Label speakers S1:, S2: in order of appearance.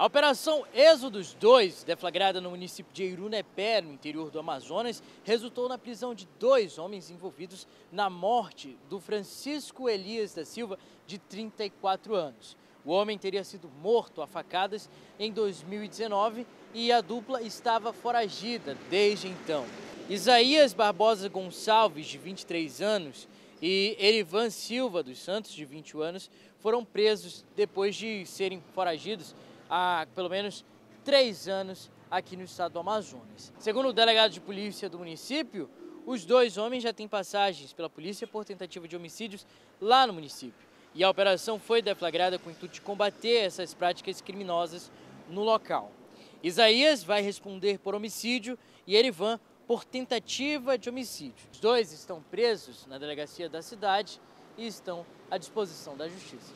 S1: A Operação Êxodos 2, deflagrada no município de Irunepé, no interior do Amazonas, resultou na prisão de dois homens envolvidos na morte do Francisco Elias da Silva, de 34 anos. O homem teria sido morto a facadas em 2019 e a dupla estava foragida desde então. Isaías Barbosa Gonçalves, de 23 anos, e Erivan Silva dos Santos, de 21 anos, foram presos depois de serem foragidos há pelo menos três anos aqui no estado do Amazonas. Segundo o delegado de polícia do município, os dois homens já têm passagens pela polícia por tentativa de homicídios lá no município. E a operação foi deflagrada com o intuito de combater essas práticas criminosas no local. Isaías vai responder por homicídio e Erivan por tentativa de homicídio. Os dois estão presos na delegacia da cidade e estão à disposição da justiça.